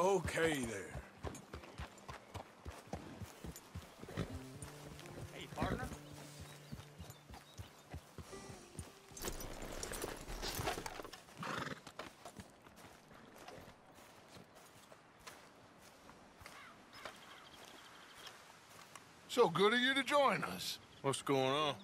Okay there. Hey, partner. So good of you to join us. What's going on?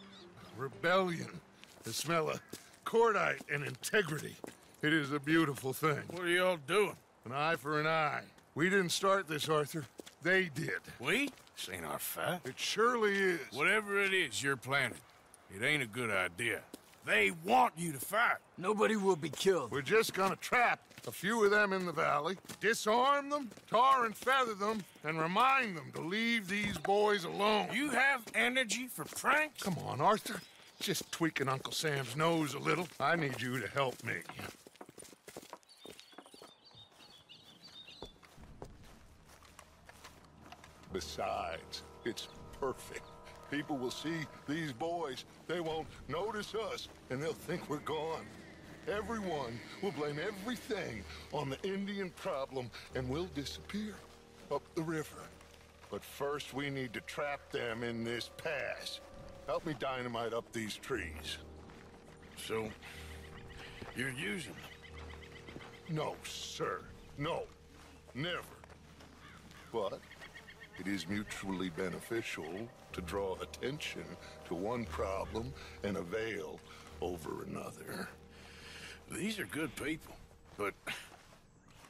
Rebellion. The smell of cordite and integrity. It is a beautiful thing. What are y'all doing? An eye for an eye. We didn't start this, Arthur. They did. We? This ain't our fight. It surely is. Whatever it is you're planning, it ain't a good idea. They want you to fight. Nobody will be killed. We're just gonna trap a few of them in the valley, disarm them, tar and feather them, and remind them to leave these boys alone. You have energy for pranks? Come on, Arthur. Just tweaking Uncle Sam's nose a little. I need you to help me. Besides, it's perfect. People will see these boys. They won't notice us, and they'll think we're gone. Everyone will blame everything on the Indian problem, and we'll disappear up the river. But first, we need to trap them in this pass. Help me dynamite up these trees. So, you're using them? No, sir. No. Never. But it is mutually beneficial to draw attention to one problem and avail over another. These are good people, but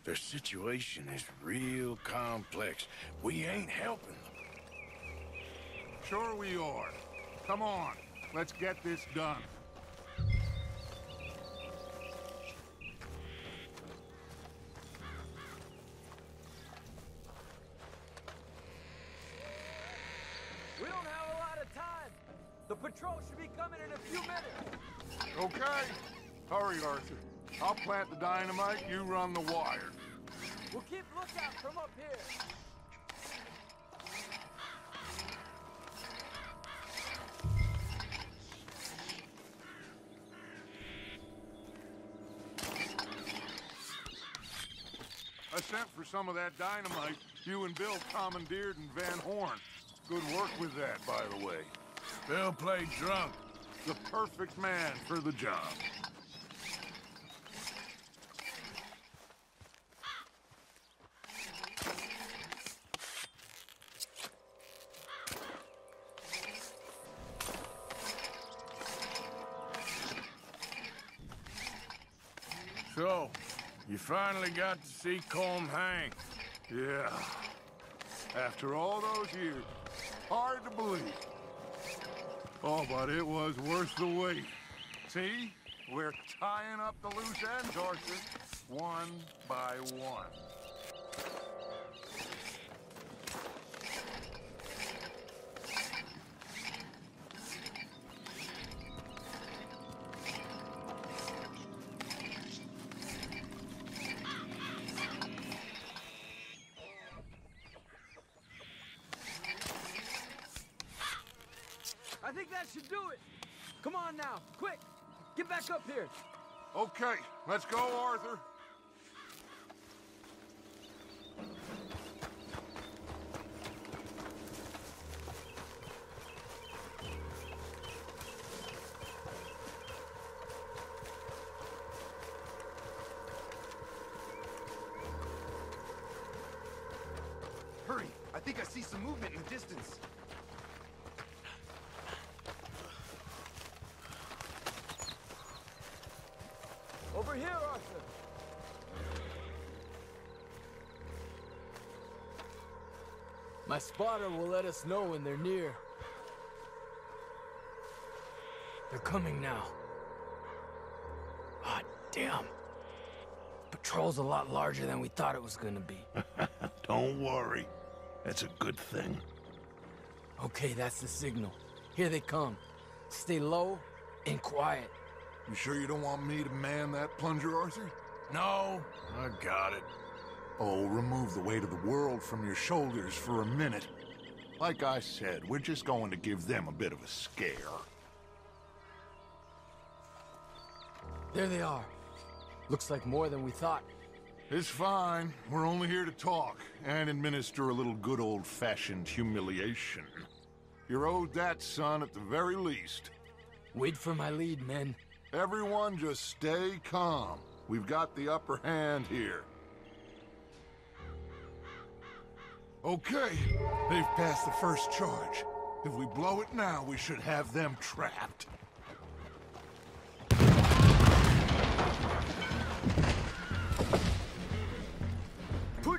their situation is real complex. We ain't helping them. Sure we are. Come on. Let's get this done. Patrol should be coming in a few minutes. Okay. Hurry, Arthur. I'll plant the dynamite, you run the wire. We'll keep lookout from up here. I sent for some of that dynamite you and Bill commandeered in Van Horn. Good work with that, by the way. Bill played drunk. The perfect man for the job. So, you finally got to see Colm hang. Yeah. After all those years, hard to believe. Oh, but it was worth the wait. See? We're tying up the loose ends, Arthur. One by one. Should do it. Come on now, quick. Get back up here. Okay, let's go, Arthur. Hurry! I think I see some movement in the distance. Over here, Arthur. My spotter will let us know when they're near. They're coming now. Ah, damn. Patrol's a lot larger than we thought it was gonna be. Don't worry. That's a good thing. Okay, that's the signal. Here they come. Stay low and quiet. You sure you don't want me to man that plunger, Arthur? No, I got it. Oh, remove the weight of the world from your shoulders for a minute. Like I said, we're just going to give them a bit of a scare. There they are. Looks like more than we thought. It's fine. We're only here to talk and administer a little good old-fashioned humiliation. You're owed that, son, at the very least. Wait for my lead, men. Everyone just stay calm. We've got the upper hand here. Okay, they've passed the first charge. If we blow it now, we should have them trapped.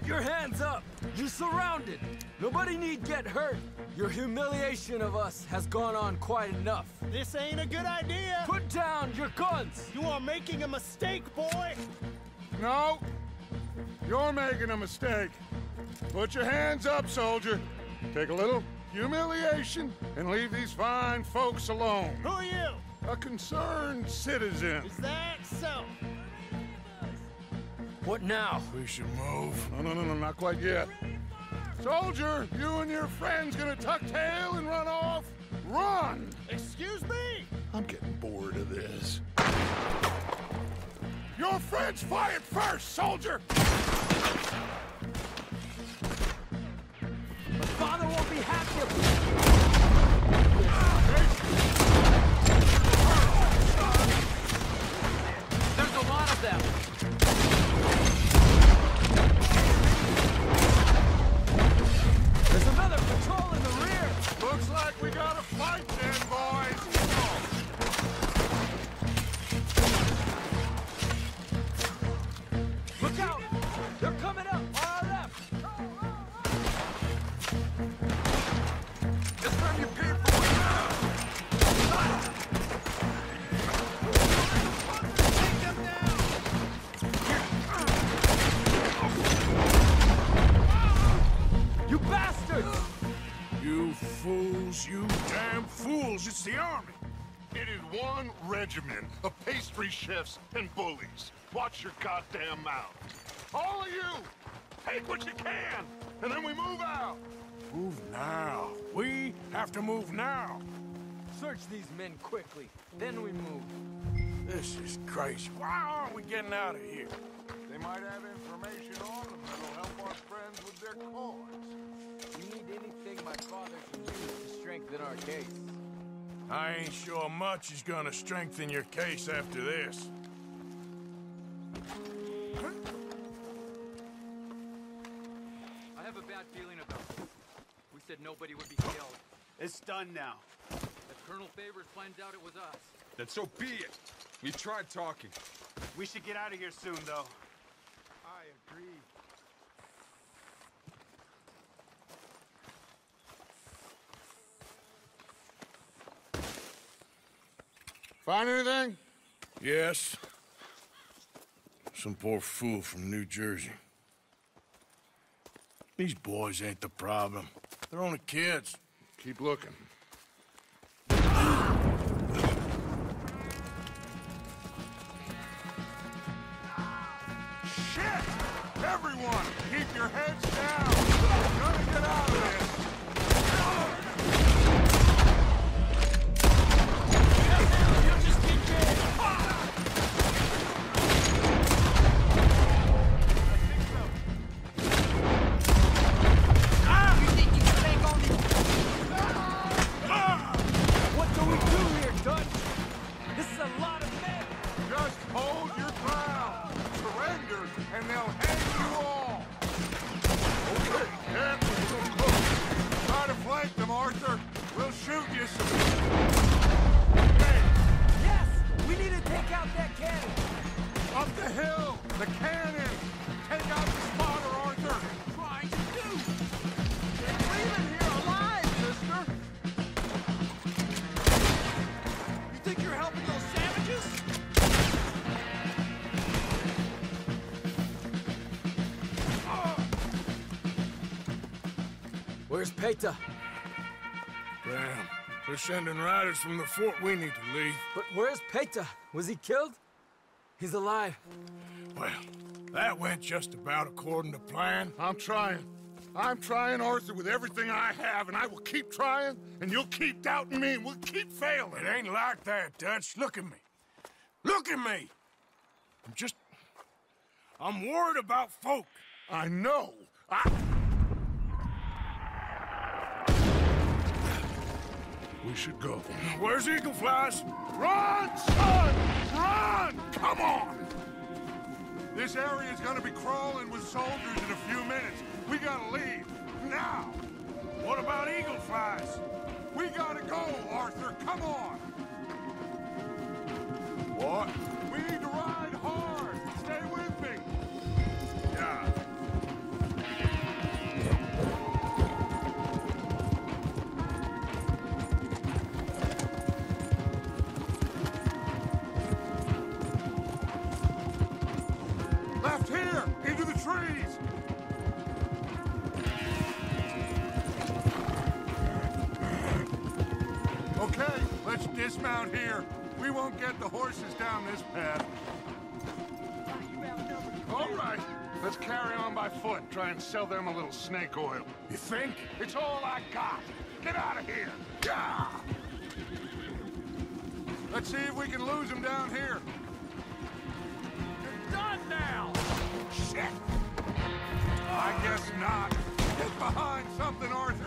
Your hands up! You're surrounded! Nobody need get hurt! Your humiliation of us has gone on quite enough. This ain't a good idea. Put down your guns! You are making a mistake, boy. No! You're making a mistake. Put your hands up, soldier. Take a little humiliation and leave these fine folks alone. Who are you? A concerned citizen. Is that so? What now? We should move. No, no, no, no, not quite yet. Soldier, you and your friends gonna tuck tail and run off? Run! Excuse me? I'm getting bored of this. Your friends fired first, soldier! Father won't be happy. There's a lot of them. Patrol in the rear. Looks like we got a fight pastry chefs and bullies. Watch your goddamn mouth. All of you, take what you can, and then we move out. Move now. We have to move now. Search these men quickly, then we move. This is crazy. Why aren't we getting out of here? They might have information on them that'll help our friends with their cause. We need anything my father can use to strengthen our case. I ain't sure much is gonna strengthen your case after this. I have a bad feeling about this. We said nobody would be killed. It's done now. If Colonel Favors finds out it was us, Then so be it. We tried talking. We should get out of here soon, though. I agree. Find anything? Yes. Some poor fool from New Jersey. These boys ain't the problem. They're only kids. Keep looking. Shit! Everyone, keep your heads down! Where's Paytah? Damn. They're sending riders from the fort. We need to leave. But where's Paytah? Was he killed? He's alive. Well, that went just about according to plan. I'm trying. I'm trying, Arthur, with everything I have, and I will keep trying, and you'll keep doubting me, and we'll keep failing. It ain't like that, Dutch. Look at me. Look at me. I'm just... I'm worried about folk. I know. I... We should go. Where's Eagle Flies? Run, son! Run! Come on! This area is gonna be crawling with soldiers in a few minutes. We gotta leave. Now! What about Eagle Flies? We gotta go, Arthur! Come on! What? We need to ride hard! Dismount here. We won't get the horses down this path. All right, let's carry on by foot. Try and sell them a little snake oil. You think? It's all I got. Get out of here. Yeah. Let's see if we can lose them down here. You're done now! Shit! I guess not. Get behind something, Arthur.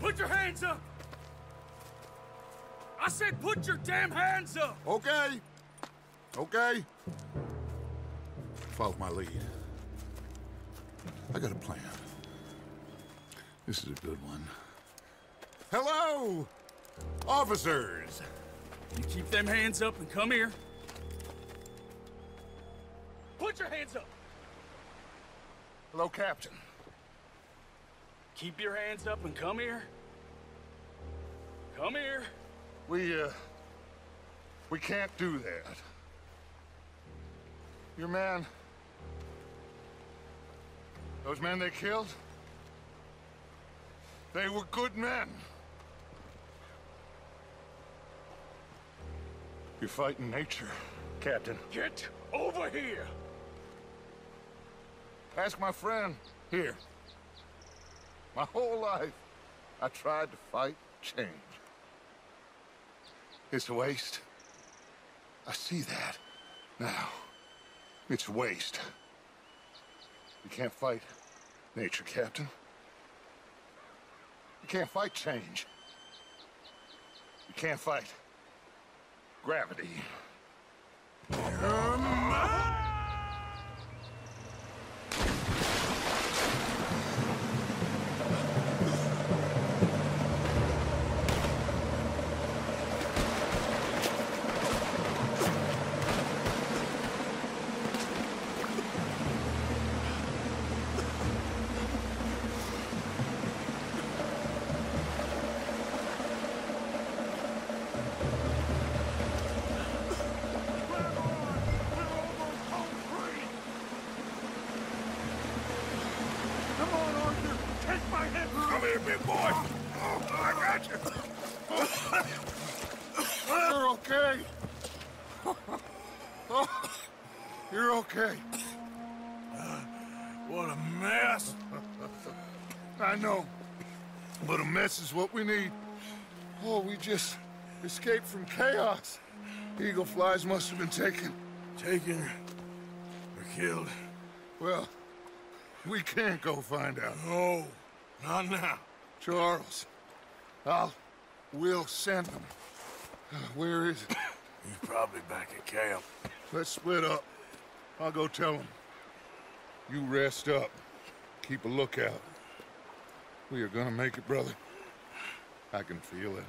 Put your hands up. I said put your damn hands up! Okay. Okay. Follow my lead. I got a plan. This is a good one. Hello, officers. You keep them hands up and come here. Put your hands up! Hello, Captain. Keep your hands up and come here. Come here. We, uh, we can't do that. Your man, those men they killed, they were good men. You're fighting nature, Captain. Get over here! Ask my friend here. My whole life, I tried to fight change. It's a waste. I see that now. It's waste. You can't fight nature, Captain. You can't fight change. You can't fight gravity. Come okay. What a mess. I know. But a mess is what we need. Oh, we just escaped from chaos. Eagle flies must have been taken. Taken or killed? Well, we can't go find out. No, not now. Charles, I'll... We'll send them. Uh, Where is it? He's probably back at camp. Let's split up. I'll go tell him. You rest up. Keep a lookout. We are gonna make it, brother. I can feel it.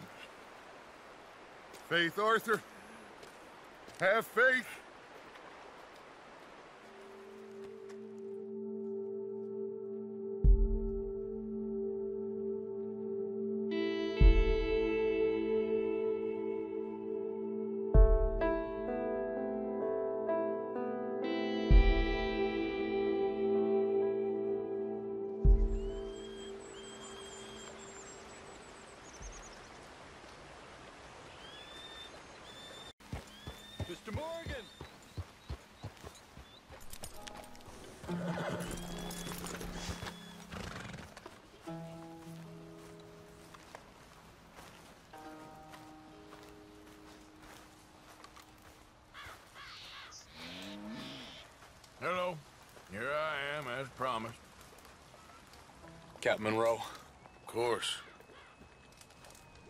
Faith, Arthur. Have faith. Captain Monroe. Of course.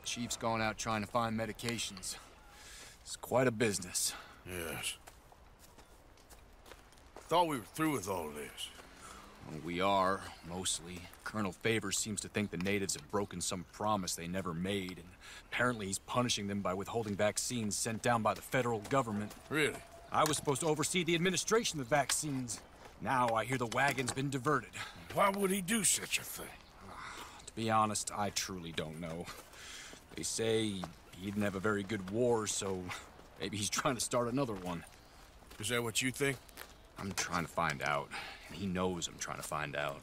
Chief's gone out trying to find medications. It's quite a business. Yes. Thought we were through with all this. Well, we are, mostly. Colonel Favors seems to think the natives have broken some promise they never made, and apparently he's punishing them by withholding vaccines sent down by the federal government. Really? I was supposed to oversee the administration of the vaccines. Now I hear the wagon's been diverted. Why would he do such a thing? Ah, to be honest, I truly don't know. They say he didn't have a very good war, so maybe he's trying to start another one. Is that what you think? I'm trying to find out, and he knows I'm trying to find out.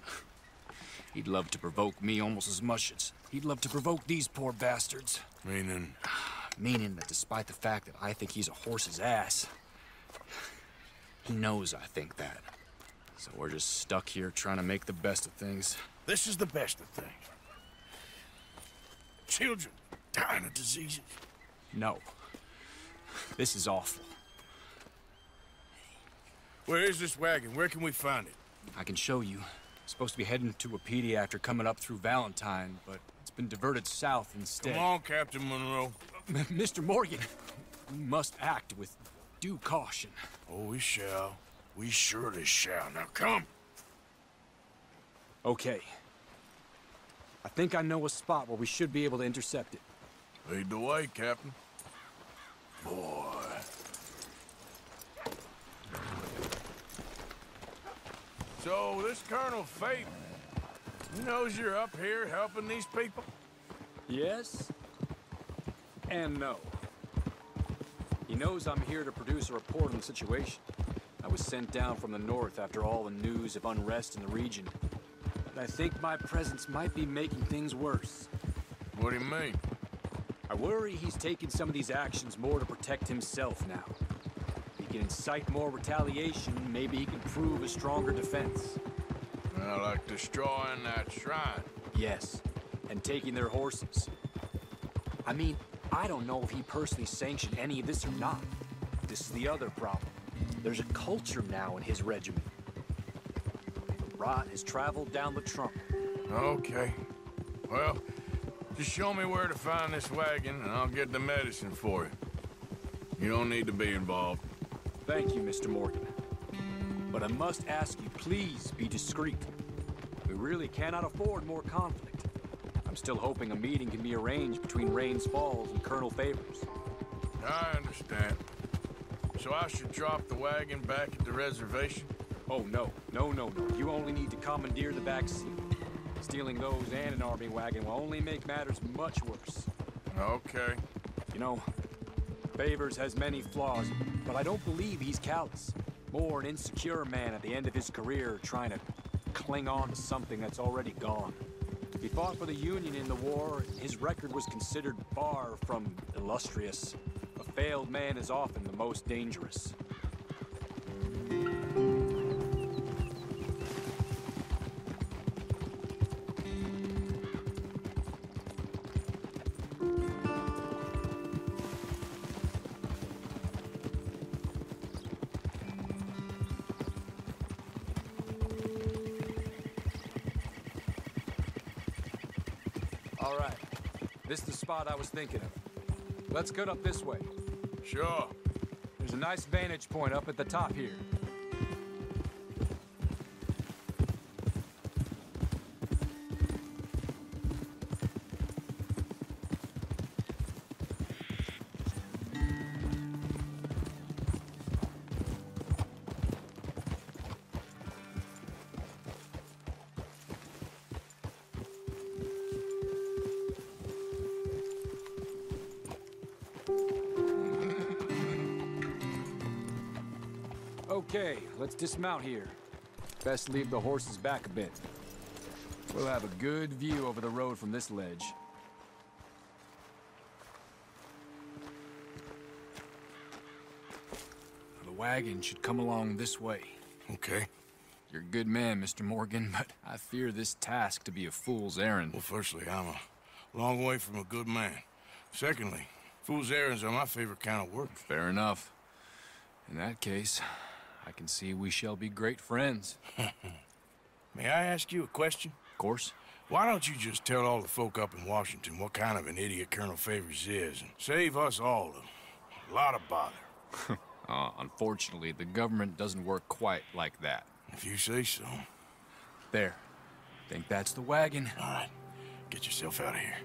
He'd love to provoke me almost as much as he'd love to provoke these poor bastards. Meaning, Meaning that despite the fact that I think he's a horse's ass, he knows I think that. So we're just stuck here trying to make the best of things. this is the best of things. Children dying of diseases. No. This is awful. Where is this wagon? Where can we find it? I can show you. Supposed to be heading to a pediatric coming up through Valentine, but it's been diverted south instead. Come on, Captain Monroe. M- Mr. Morgan, we must act with due caution. Oh, we shall. We surely shall. Now come. Okay. I think I know a spot where we should be able to intercept it. Lead the way, Captain. Boy. So, this Colonel Fate, he knows you're up here helping these people? Yes and no. He knows I'm here to produce a report on the situation. Was sent down from the north after all the news of unrest in the region. But I think my presence might be making things worse. What do you mean? I worry he's taking some of these actions more to protect himself now. If he can incite more retaliation, maybe he can prove a stronger defense. Well, like destroying that shrine. Yes, and taking their horses. I mean, I don't know if he personally sanctioned any of this or not. This is the other problem. There's a culture now in his regiment. The rot has traveled down the trunk. Okay. Well, just show me where to find this wagon, and I'll get the medicine for you. You don't need to be involved. Thank you, Mr. Morgan. But I must ask you, please be discreet. We really cannot afford more conflict. I'm still hoping a meeting can be arranged between Rains Falls and Colonel Favors. I understand. So I should drop the wagon back at the reservation? Oh, no. No, no, no. You only need to commandeer the back seat. Stealing those and an army wagon will only make matters much worse. Okay. You know, Favors has many flaws, but I don't believe he's callous. More an insecure man at the end of his career trying to cling on to something that's already gone. He fought for the Union in the war. His record was considered far from illustrious. Failed man is often the most dangerous. All right. This is the spot I was thinking of. Let's get up this way. Sure. There's a nice vantage point up at the top here. Okay, let's dismount here. Best leave the horses back a bit. We'll have a good view over the road from this ledge. The wagon should come along this way. Okay. You're a good man, Mr. Morgan, but I fear this task to be a fool's errand. Well, firstly, I'm a long way from a good man. Secondly, fool's errands are my favorite kind of work. Fair enough. In that case, I can see we shall be great friends. May I ask you a question? Of course. Why don't you just tell all the folk up in Washington what kind of an idiot Colonel Favors is and save us all a, a lot of bother? Uh, unfortunately, the government doesn't work quite like that. If you say so. There. Think that's the wagon. All right. Get yourself out of here.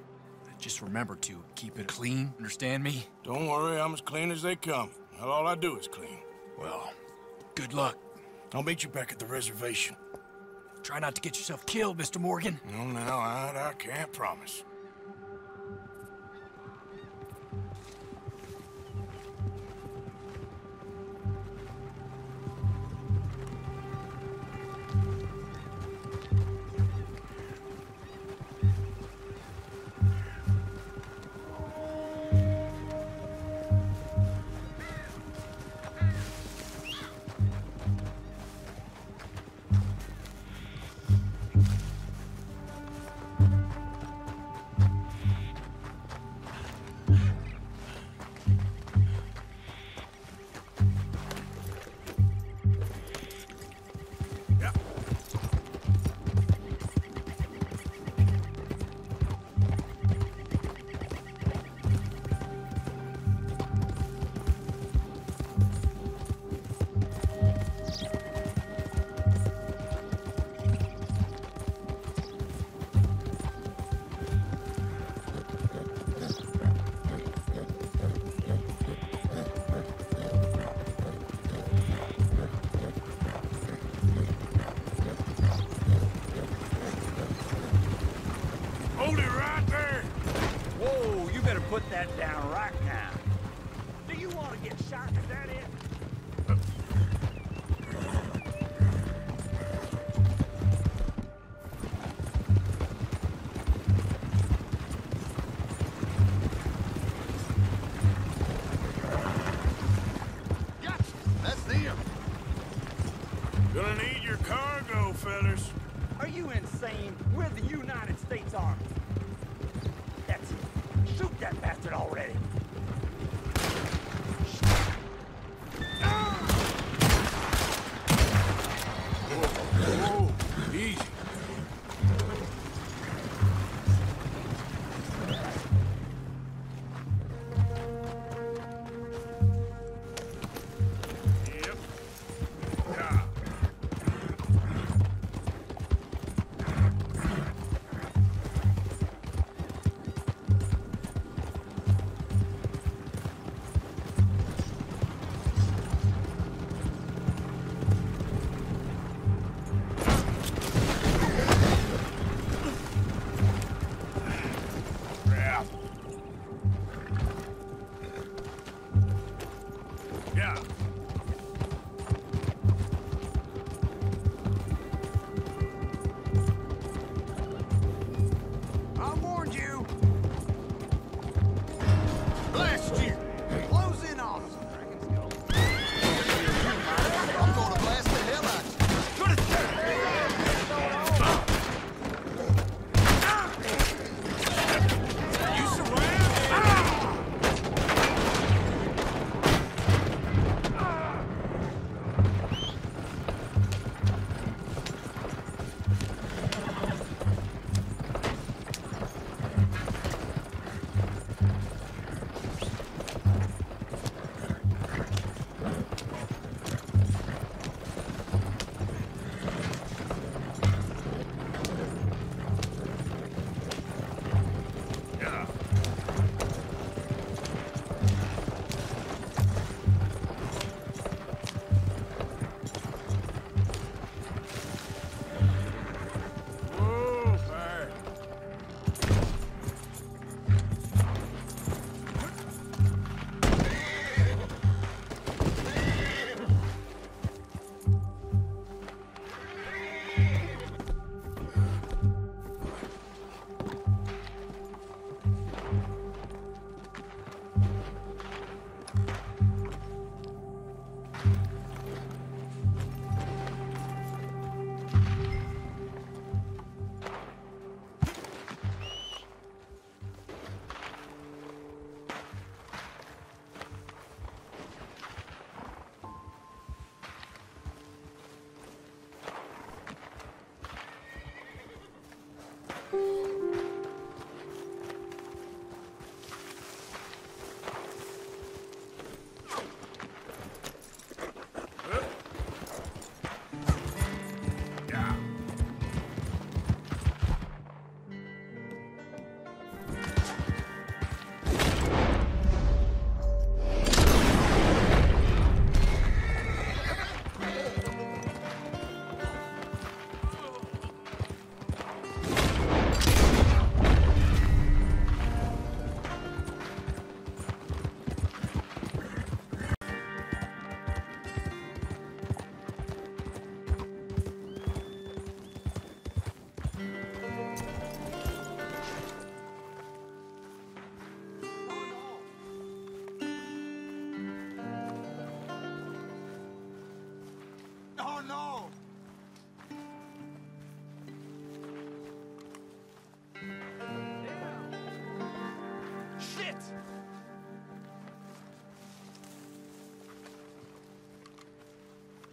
Just remember to keep it clean, understand me? Don't worry, I'm as clean as they come. Well, all I do is clean. Well, good luck. I'll meet you back at the reservation. Try not to get yourself killed, Mr. Morgan. No, no, I, I can't promise.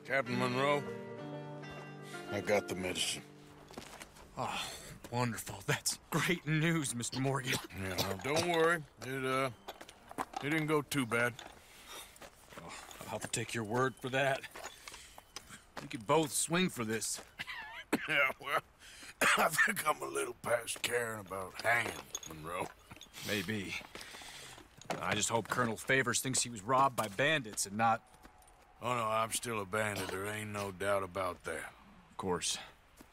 Captain Monroe, I got the medicine. Oh, wonderful. That's great news, Mr. Morgan. Yeah, well, don't worry. It, uh, it didn't go too bad. I'll have to take your word for that. We could both swing for this. Yeah, well, I think I'm a little past caring about hanging, Monroe. Maybe. I just hope Colonel Favors thinks he was robbed by bandits and not, Oh, no, I'm still a bandit. There ain't no doubt about that. of course.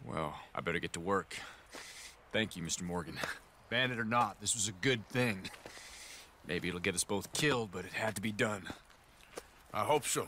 Well, I better get to work. Thank you, Mr. Morgan. Bandit or not, this was a good thing. Maybe it'll get us both killed, but it had to be done. I hope so.